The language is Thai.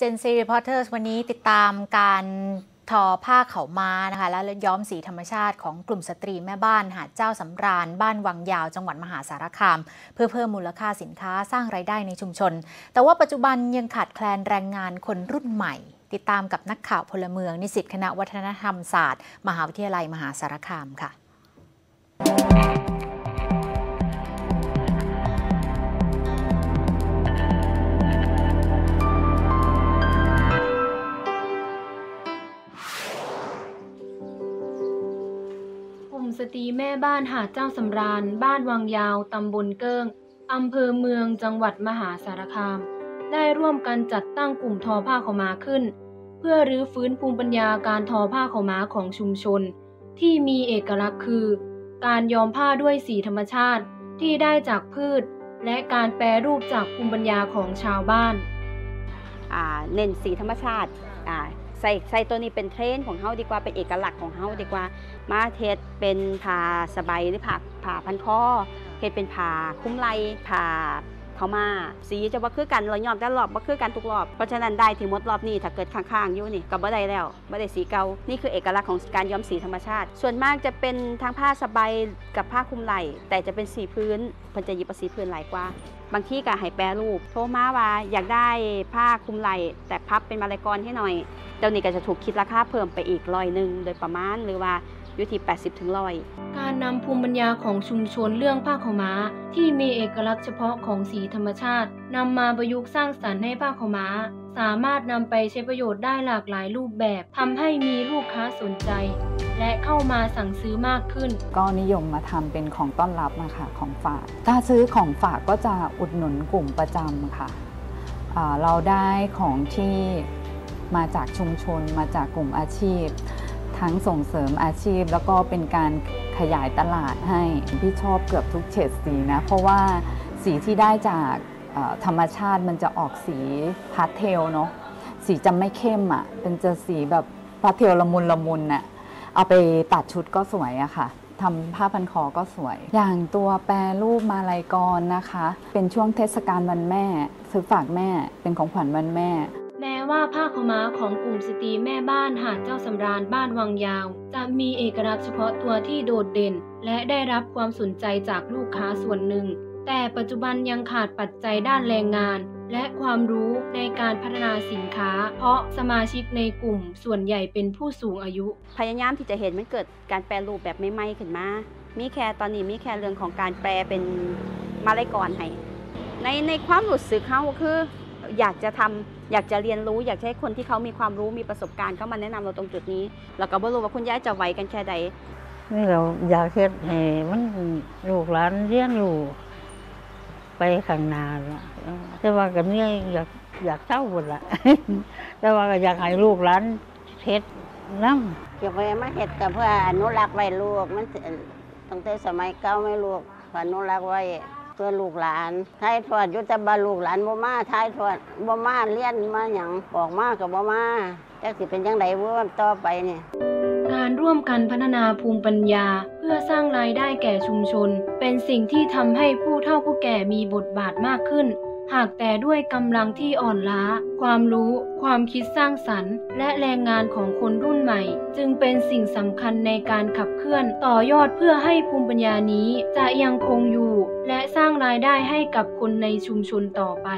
Gen Z Reporters วันนี้ติดตามการทอผ้าเขาม้านะคะและย้อมสีธรรมชาติของกลุ่มสตรีแม่บ้านหาดเจ้าสำราญ บ้านวังยาวจังหวัดมหาสารคาม เพื่อเพิ่มมูลค่าสินค้าสร้างไรายได้ในชุมชน แต่ว่าปัจจุบันยังขาดแคลนแรงงานคนรุ่นใหม่ ติดตามกับนักข่าวพลเมืองนิสิตคณะวัฒนธรรมศาสตร์ มหาวิทยาลัยมหาสารคามค่ะ ตรีแม่บ้านหาดเจ้าสำราญ บ้านวังยาว ตำบลเกิ้ง อำเภอเมืองจังหวัดมหาสารคาม ได้ร่วมกันจัดตั้งกลุ่มทอผ้าขาวม้าขึ้น เพื่อรื้อฟื้นภูมิปัญญาการทอผ้าขาวม้าของชุมชน ที่มีเอกลักษณ์คือ การย้อมผ้าด้วยสีธรรมชาติที่ได้จากพืช และการแปรรูปจากภูมิปัญญาของชาวบ้าน เน้นสีธรรมชาติ ใส่ใส่ตัวนี้เป็นเทรนของเฮาดีกว่าเป็นเอกลักษณ์ของเฮาดีกว่า มาเทศเป็นผ้าสบายหรือผ้าผ้าพันคอเทศเป็นผ้าคุ้มไหลผ้า เขามา สีจะว่คือกันเราย้อมแต่รอบว่คือกันทุกรอบเพราะฉะนั้นได้ที่มดรอบนี้ถ้าเกิดข้างๆอยู่นี่ก็บ่ได้แล้วบ่ได้สีเกานี่คือเอกลักษณ์ของการย้อมสีธรรมชาติ ส่วนมากจะเป็นทั้งผ้าสบายกับผ้าคลุมไหล่ แต่จะเป็นสีพื้นพิ่นจะหยิบสีพื้นหลายกว่า บางที่ก็ให้แปรรูป โทรมาว่าอยากได้ผ้าคลุมไหล่ แต่พับเป็นมาลายกรให้หน่อยเดี๋ยวนี้ก็จะถูกคิดราคาเพิ่มไปอีกร้อยหนึ่งโดยประมาณหรือว่า อยู่ที่ 80ถึงร้อยการนำภูมิปัญญาของชุมชนเรื่องผ้าขาวม้า ที่มีเอกลักษณ์เฉพาะของสีธรรมชาตินำมาประยุกต์สร้างสรรค์ให้ผ้าขาวม้า สามารถนำไปใช้ประโยชน์ได้หลากหลายรูปแบบทำให้มีลูกค้าสนใจ และเข้ามาสั่งซื้อมากขึ้น ก็นิยมมาทำเป็นของต้อนรับนะคะของฝาก ถ้าซื้อของฝากก็จะอุดหนุนกลุ่มประจำค่ะเราได้ของที่มาจากชุมชนมาจากกลุ่มอาชีพ ทั้งส่งเสริมอาชีพ แล้วก็เป็นการขยายตลาดให้พี่ชอบเกือบทุกเฉดสีนะ เพราะว่าสีที่ได้จากธรรมชาติมันจะออกสีพาสเทลเนาะสีจะไม่เข้มอะ่ะเป็นจะสีแบบพาสเทลละมุนละมุนน่ะเอาไปตัดชุดก็สวยอะค่ะทำผ้าพันคอก็สวย อย่างตัวแปรรูปมาลายกรนะคะ เป็นช่วงเทศกาลวันแม่ซื้อฝากแม่เป็นของขวัญวันแม่ ว่าผ้าขม้าของกลุ่มสตรีแม่บ้านหาดเจ้าสำราญบ้านวังยาว จะมีเอกลักษณ์เฉพาะตัวที่โดดเด่น และได้รับความสนใจจากลูกค้าส่วนหนึ่ง แต่ปัจจุบันยังขาดปัจจัยด้านแรงงาน และความรู้ในการพัฒนาสินค้า เพราะสมาชิกในกลุ่มส่วนใหญ่เป็นผู้สูงอายุ พยายามที่จะเห็นมันเกิดการแปลรูปแบบไม่ไม่ขึ้นมา มีแค่ตอนนี้มีแค่เรื่องของการแปลเป็นมาลายกรให้ในในความรู้สึกเขาคือ อยากจะทำอยากจะเรียนรู้ อยากให้คนที่เขามีความรู้มีประสบการณ์เข้ามาแนะนำเราตรงจุดนี้เราก็บ่รู้ว่าคุณยายจะไหวกันแค่ใดนี่เราอยากเฮ็ดให้มันลูกหลานเรียนรู้ไปข้างหน้าละแต่ว่าก็เนี่ยอยากอยากเศร้าหมดละแต่ว่าก็อยากให้ลูกหลานเฮ็ดน้ำเก็บไว้มาเฮ็ดกับเพื่ออนุรักษ์ไว้ลูกมันตั้งแต่สมัยเก่าไม่ลูกอนุรักษ์ไว้ เพื่อลูกหลานท้ายทอดยุตบาลูกหลานบ่มาท้ายทอดบ่มาเลี้ยนมาอย่างออกมากับบ่มาจักสิเป็นยังไงเว่าต่อไปเนี่ยการร่วมกันพัฒนาภูมิปัญญา เพื่อสร้างรายได้แก่ชุมชน เป็นสิ่งที่ทำให้ผู้เฒ่าผู้แก่มีบทบาทมากขึ้น หากแต่ด้วยกำลังที่อ่อนล้า ความรู้ ความคิดสร้างสรรค์ และแรงงานของคนรุ่นใหม่ จึงเป็นสิ่งสำคัญในการขับเคลื่อนต่อยอดเพื่อให้ภูมิปัญญานี้จะยังคงอยู่ และสร้างรายได้ให้กับคนในชุมชนต่อไป